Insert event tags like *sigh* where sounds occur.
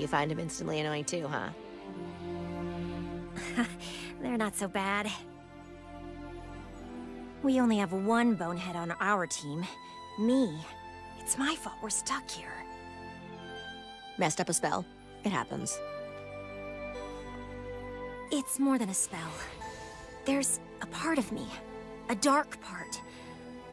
You find him instantly annoying too, huh? *laughs* They're not so bad. We only have one bonehead on our team. Me. It's my fault we're stuck here. Messed up a spell. It happens. It's more than a spell. There's a part of me. A dark part.